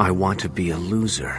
I want to be a loser.